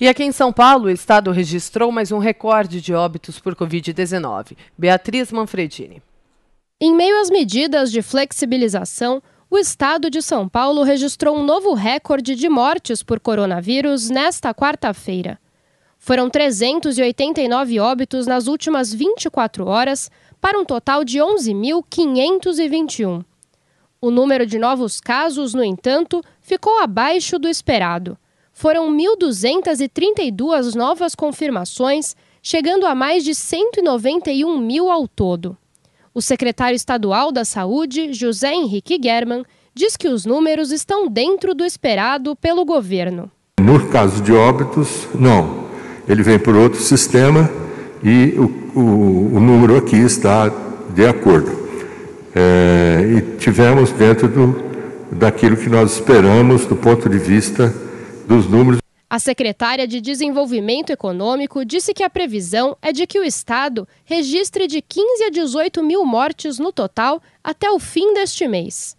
E aqui em São Paulo, o estado registrou mais um recorde de óbitos por Covid-19. Beatriz Manfredini. Em meio às medidas de flexibilização, o estado de São Paulo registrou um novo recorde de mortes por coronavírus nesta quarta-feira. Foram 389 óbitos nas últimas 24 horas, para um total de 11.521. O número de novos casos, no entanto, ficou abaixo do esperado foram 1.232 novas confirmações, chegando a mais de 191 mil ao todo. O secretário estadual da Saúde, José Henrique German, diz que os números estão dentro do esperado pelo governo. No caso de óbitos, não. Ele vem por outro sistema e o, o, o número aqui está de acordo. É, e tivemos dentro do, daquilo que nós esperamos do ponto de vista dos números. A secretária de Desenvolvimento Econômico disse que a previsão é de que o Estado registre de 15 a 18 mil mortes no total até o fim deste mês.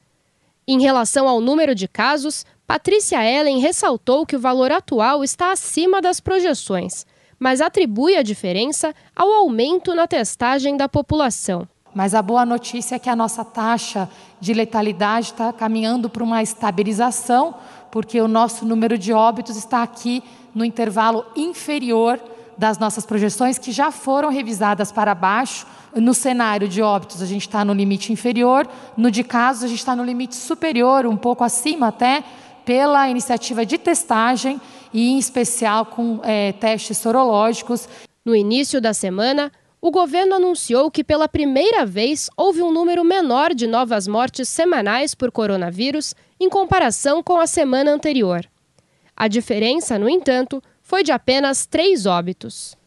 Em relação ao número de casos, Patrícia Ellen ressaltou que o valor atual está acima das projeções, mas atribui a diferença ao aumento na testagem da população. Mas a boa notícia é que a nossa taxa de letalidade está caminhando para uma estabilização, porque o nosso número de óbitos está aqui no intervalo inferior das nossas projeções, que já foram revisadas para baixo. No cenário de óbitos, a gente está no limite inferior, no de casos, a gente está no limite superior, um pouco acima até, pela iniciativa de testagem e, em especial, com é, testes sorológicos. No início da semana, o governo anunciou que pela primeira vez houve um número menor de novas mortes semanais por coronavírus em comparação com a semana anterior. A diferença, no entanto, foi de apenas três óbitos.